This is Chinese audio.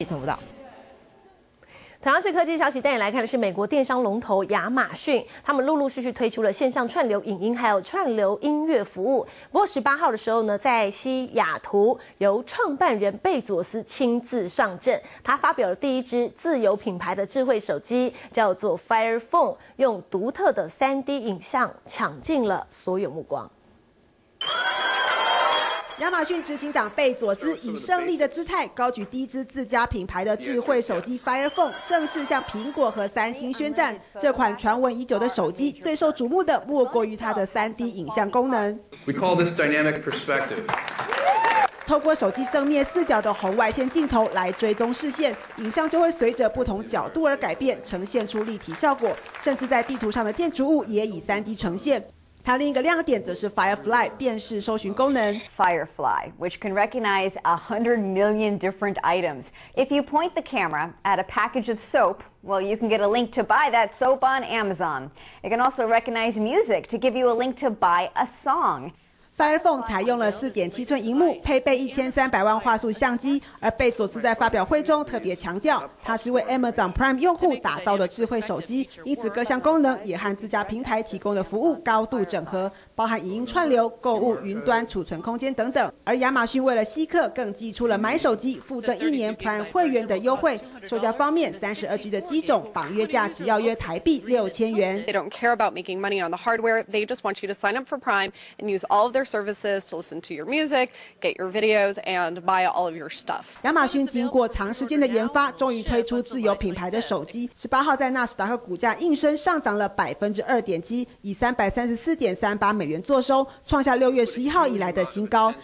也做不到。同样是科技消息，带你来看的是美国电商龙头亚马逊，他们陆陆续续推出了线上串流影音还有串流音乐服务。不过十八号的时候呢，在西雅图由创办人贝佐斯亲自上阵，他发表了第一支自有品牌的智慧手机，叫做 Fire Phone，用独特的三 D 影像抢尽了所有目光。亚马逊执行长贝佐斯以胜利的姿态高举第一支自家品牌的智慧手机 Fire Phone，正式向苹果和三星宣战。这款传闻已久的手机最受瞩目的莫过于它的 3D 影像功能。We call this dynamic perspective. 透过手机正面四角的红外线镜头来追踪视线，影像就会随着不同角度而改变，呈现出立体效果。甚至在地图上的建筑物也以 3D 呈现。它另一个亮点则是 Firefly 辨识搜寻功能。Firefly, which can recognize a hundred million different items. If you point the camera at a package of soap, well, you can get a link to buy that soap on Amazon. It can also recognize music to give you a link to buy a song. Fire Phone 采用了四点七寸荧幕，配备一千三百万画素相机。而贝佐斯在发表会中特别强调，它是为 Amazon Prime 用户打造的智慧手机，因此各项功能也和自家平台提供的服务高度整合，包含影音串流、购物、云端储存空间等等。而亚马逊为了吸客，更寄出了买手机附赠一年 Prime 会员的优惠。售价方面三十二 G 的机种绑约价只要约台币六千元。They don't care about making money on the hardware. They just want you to sign up for Prime and use all of their services to listen to your music, get your videos, and buy all of your stuff. 亚马逊经过长时间的研发，终于推出自有品牌的手机。十八号在纳斯达克股价应声上涨了百分之二点七，以三百三十四点三八美元作收，创下六月十一号以来的新高。